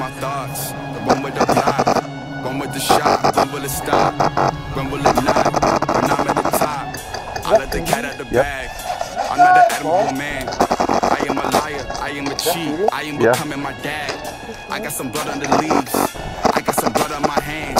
my thoughts. The one with the block, one with the shot. When will it stop? When will it not? When I'm at the top, I let the cat out the bag. I'm not an admirable man. I am a liar. I am a cheat. I am becoming my dad. I got some blood on the leaves. I got some blood on my hands.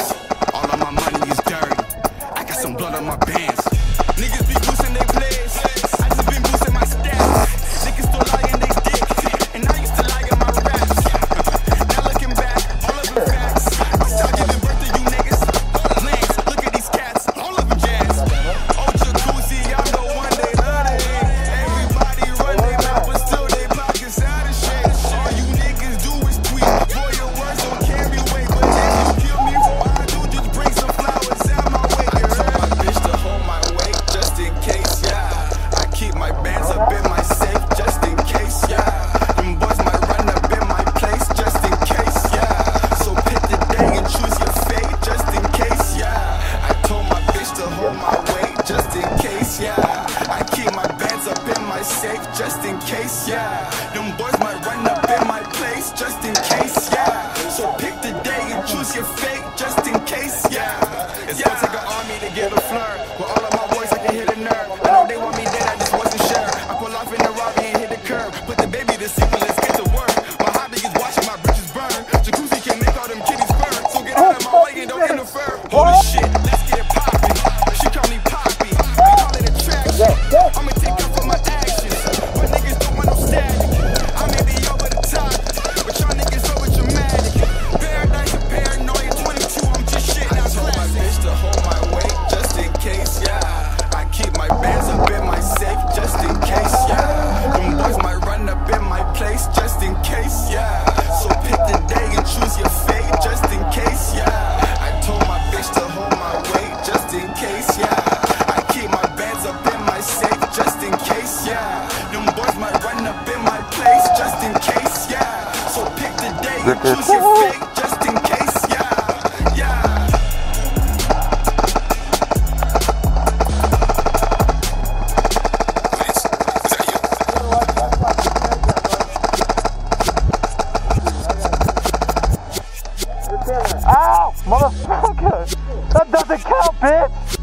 it safe just in case, yeah. Them boys might run up in my place just in case, yeah. So pick the day and choose your fate just in case, yeah. It's yeah. gonna take an army to get a flirt. With all of my boys, I can hit a nerve. I know they want me dead, I just wasn't sure. I pull off in the Robbie and hit the curb. Put the baby to sleep. Get. Just in case, yeah, yeah. Ow! Motherfucker! That doesn't count, bitch!